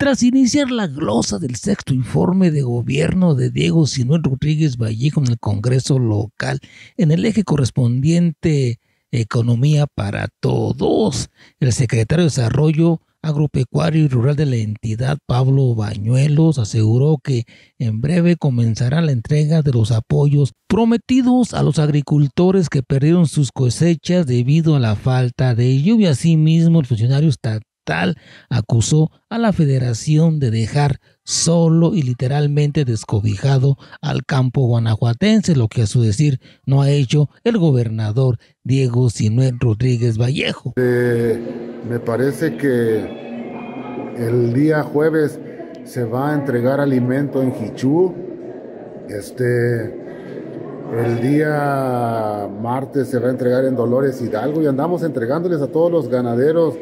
Tras iniciar la glosa del sexto informe de gobierno de Diego Sinuel Rodríguez Vallejo en el Congreso local, en el eje correspondiente Economía para Todos, el secretario de Desarrollo Agropecuario y Rural de la entidad, Pablo Bañuelos, aseguró que en breve comenzará la entrega de los apoyos prometidos a los agricultores que perdieron sus cosechas debido a la falta de lluvia. Asimismo, el funcionario estatal acusó a la federación de dejar solo y literalmente descobijado al campo guanajuatense, lo que a su decir no ha hecho el gobernador Diego Sinuel Rodríguez Vallejo. Eh, me parece que el día jueves se va a entregar alimento en Jichú. Este, el día martes se va a entregar en Dolores Hidalgo y andamos entregándoles a todos los ganaderos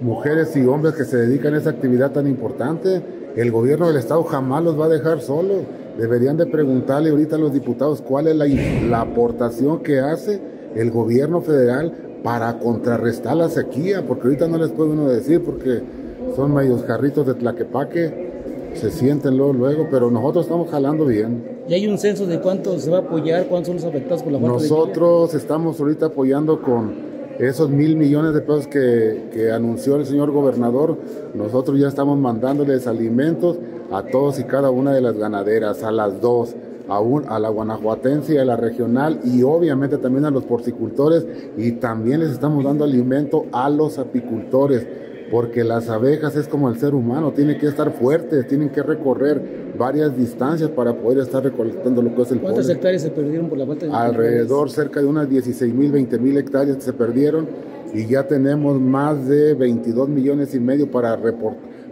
mujeres y hombres que se dedican a esa actividad tan importante. El gobierno del Estado jamás los va a dejar solos. Deberían de preguntarle ahorita a los diputados cuál es la, aportación que hace el gobierno federal para contrarrestar la sequía, porque ahorita no les puede uno decir porque son medios jarritos de tlaquepaque, se sienten luego, luego, pero nosotros estamos jalando bien. ¿Y hay un censo de cuánto se va a apoyar, cuántos son los afectados por la falta Nosotros estamos ahorita apoyando con esos mil millones de pesos que, anunció el señor gobernador, nosotros ya estamos mandándoles alimentos a todos y cada una de las ganaderas, a las dos, a, a la guanajuatense a la regional y obviamente también a los porcicultores y también les estamos dando alimento a los apicultores porque las abejas es como el ser humano, tienen que estar fuertes, tienen que recorrer varias distancias para poder estar recolectando lo que es el ¿Cuántas hectáreas se perdieron por la falta de Alrededor, cerca de unas 16 mil, 20 mil hectáreas que se perdieron y ya tenemos más de 22 millones y medio para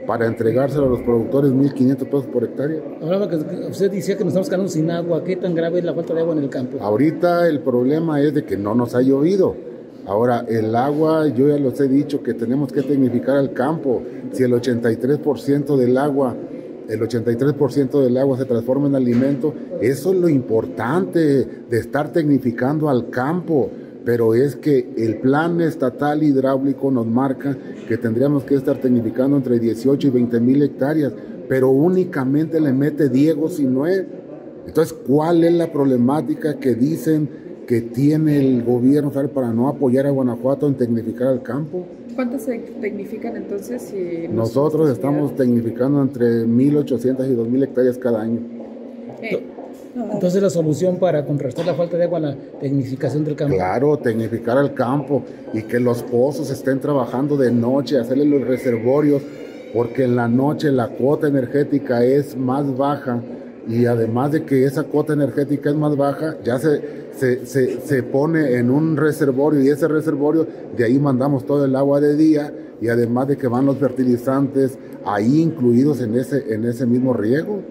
para entregárselo a los productores 1.500 pesos por hectárea. Ahora que usted decía que nos estamos quedando sin agua, ¿qué tan grave es la falta de agua en el campo? Ahorita el problema es de que no nos ha llovido Ahora, el agua, yo ya los he dicho que tenemos que tecnificar el campo. Si el 83% del agua, el 83% del agua se transforma en alimento, eso es lo importante de estar tecnificando al campo. Pero es que el plan estatal hidráulico nos marca que tendríamos que estar tecnificando entre 18 y 20 mil hectáreas, pero únicamente le mete Diego Sinué. Entonces, ¿cuál es la problemática que dicen que tiene el gobierno para no apoyar a Guanajuato en tecnificar el campo. ¿Cuántas se tecnifican entonces? Nosotros estamos tecnificando entre 1.800 y 2.000 hectáreas cada año. Eh, entonces la solución para contrarrestar la falta de agua, la tecnificación del campo. Claro, tecnificar el campo y que los pozos estén trabajando de noche, hacerle los reservorios, porque en la noche la cuota energética es más baja y además de que esa cuota energética es más baja, ya se se, se, se, pone en un reservorio y ese reservorio de ahí mandamos todo el agua de día y además de que van los fertilizantes ahí incluidos en ese, en ese mismo riego.